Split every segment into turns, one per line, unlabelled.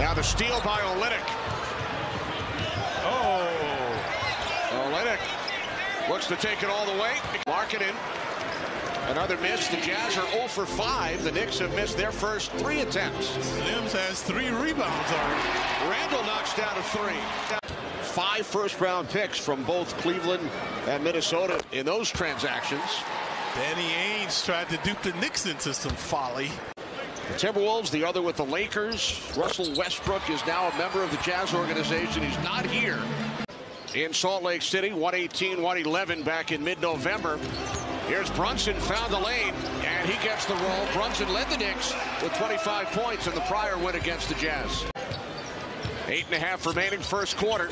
Now the steal by Olynyk.
Oh.
Olynyk looks to take it all the way. Markkanen. Another miss. The Jazz are 0 for 5. The Knicks have missed their first three attempts.
Sims has three rebounds already.
Randle knocks down a three. Five first round picks from both Cleveland and Minnesota in those transactions.
Danny Ainge tried to dupe the Knicks into some folly.
The Timberwolves, the other with the Lakers. Russell Westbrook is now a member of the Jazz organization. He's not here in Salt Lake City. 118, 111 back in mid-November. Here's Brunson, found the lane, and he gets the roll. Brunson led the Knicks with 25 points in the prior win against the Jazz. Eight and a half remaining first quarter.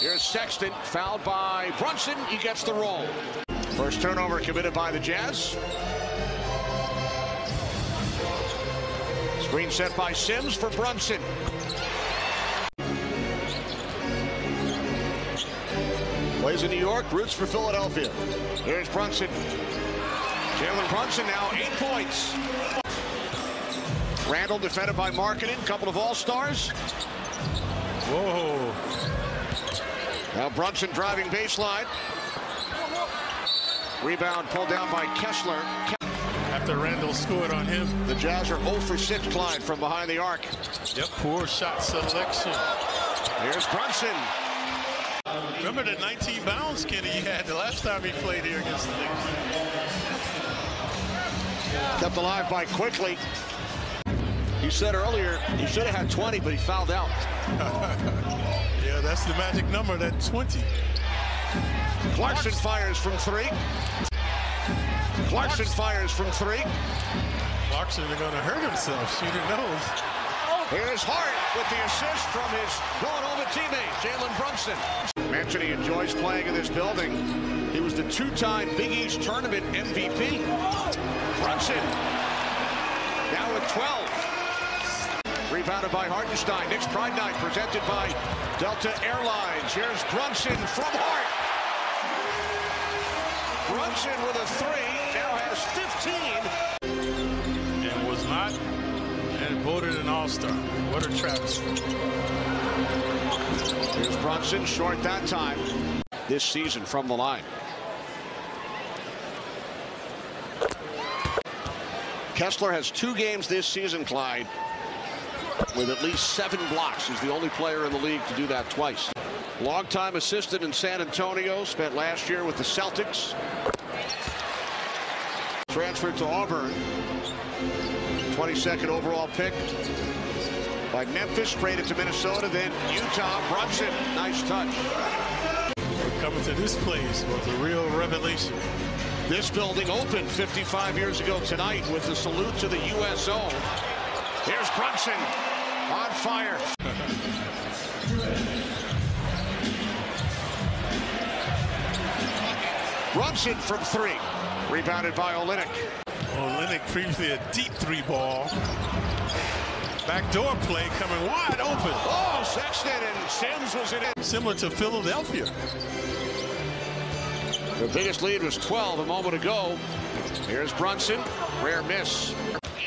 Here's Sexton, fouled by Brunson. He gets the roll. First turnover committed by the Jazz. Screen set by Sims for Brunson. Plays in New York, roots for Philadelphia. Here's Brunson. Jalen Brunson now eight points. Randle defended by Markkanen, couple of All-Stars.
Whoa.
Now Brunson driving baseline. Rebound pulled down by Kessler.
After Randle scored on him.
The Jazz are 0 for 6, Clyde, from behind the arc.
Yep, poor shot selection.
Here's Brunson.
Remember the 19 bounds Kenny he had the last time he played here against the Knicks.
Kept alive by Quickley. You said earlier he should have had 20, but he fouled out.
yeah, that's the magic number, that 20.
Clarkson fires from three. Clarkson fires from three.
Clarkson is going to hurt himself. Shooter knows.
Here's Hart with the assist from his Villanova teammate, Jalen Brunson. Mentioned he enjoys playing in this building. He was the two-time Big East Tournament MVP. Brunson now with 12. Rebounded by Hartenstein. Knicks Pride Night presented by Delta Airlines. Here's Brunson from Hart. Brunson with a three, now has 15.
And was not and voted an all-star. What a travesty.
Here's Brunson, short that time this season from the line. Kessler has two games this season, Clyde, with at least seven blocks. He's the only player in the league to do that twice. Longtime assistant in San Antonio, spent last year with the Celtics. Transferred to Auburn. 22nd overall pick by Memphis, traded to Minnesota, then Utah. Brunson, nice touch.
Coming to this place was a real revelation.
This building opened 55 years ago tonight with a salute to the USO. Here's Brunson on fire. Brunson from three. Rebounded by Olynyk.
Olynyk previously a deep three ball. Backdoor play coming wide open.
Oh, Sexton and Sims was in it.
Similar to Philadelphia.
The biggest lead was 12 a moment ago. Here's Brunson. Rare miss.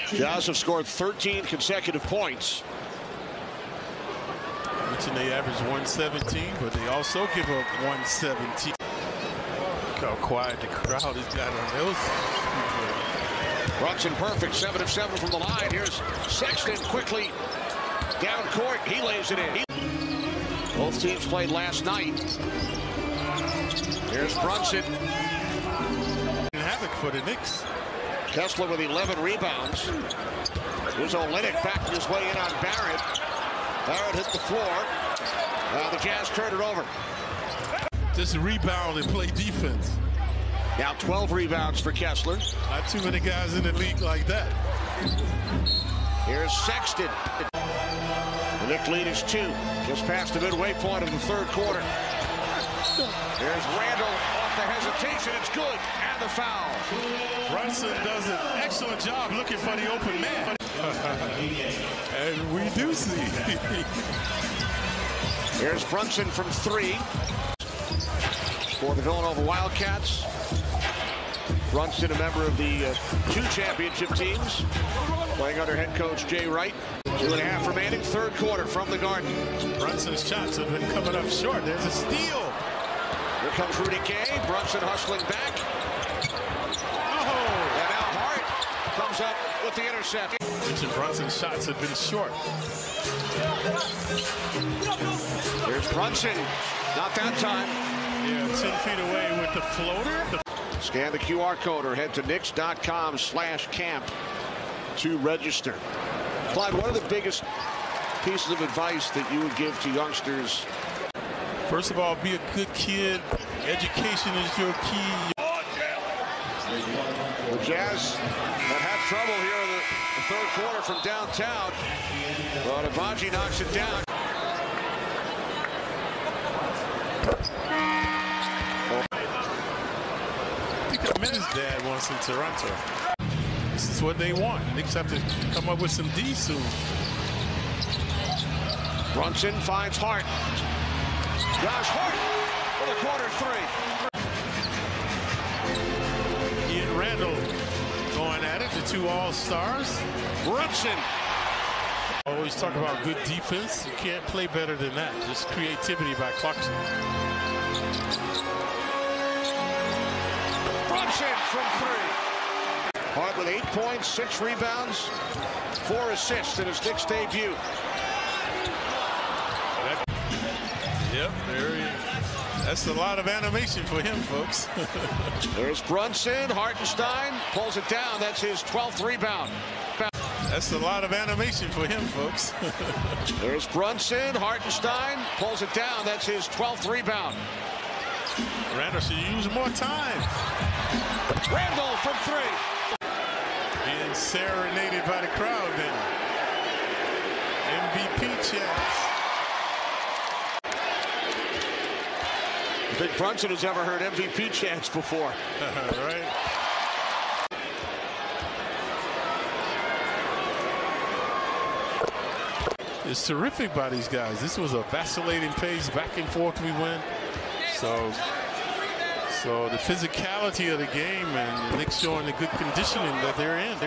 Jazz have scored 13 consecutive points.
Mentioned they average 117, but they also give up 117. Look how quiet the crowd has got on those.
Brunson perfect, 7 of 7 from the line. Here's Sexton quickly down court. He lays it in. Both teams played last night. Here's Brunson.
Havoc for the Knicks.
Kessler with 11 rebounds. Here's Olynyk backing his way in on Barrett. Barrett hit the floor. Now the Jazz turn it over.
Just rebound and play defense.
Now 12 rebounds for Kessler.
Not too many guys in the league like that.
Here's Sexton. The Knick lead is two. Just past the midway point of the third quarter. There's Randle off the hesitation. It's good. And the foul.
Brunson does an excellent job looking for the open man. and we do see.
Here's Brunson from three. For the Villanova Wildcats. Brunson, a member of the uh, two championship teams, playing under head coach Jay Wright. Two and a half remaining, third quarter from the Garden.
Brunson's shots have been coming up short. There's a steal.
Here comes Rudy Gay. Brunson hustling back.
Oh!
And now Hart comes up with the intercept.
Richard Brunson's shots have been short.
There's Brunson. Not that time.
Yeah, 10 feet away with the floater. The
Scan the QR code or head to Knicks.com slash camp to register. Clyde, what are the biggest pieces of advice that you would give to youngsters?
First of all, be a good kid. Education is your key.
The Jazz have had trouble here in the, the third quarter from downtown. But Agbaji knocks it down.
His dad once in Toronto. This is what they want. Knicks have to come up with some D soon.
Brunson finds Hart. Josh Hart for the quarter three.
Ian Randle going at it, the two All-Stars.
Brunson.
Always talk about good defense. You can't play better than that. Just creativity by Clarkson.
Brunson from three. Hart with eight points, six rebounds, four assists in his Knicks debut.
Yep, there he is. That's a lot of animation for him, folks.
There's Brunson. Hartenstein pulls it down. That's his 12th rebound.
That's a lot of animation for him, folks.
There's Brunson. Hartenstein pulls it down. That's his 12th rebound.
Randle should use more time.
Randle from three.
Being serenaded by the crowd then. MVP chance.
Think Brunson has ever heard MVP chants before.
right? It's terrific by these guys. This was a vacillating pace, back and forth we went. So, so the physicality of the game and the Knicks showing the good conditioning that they're in.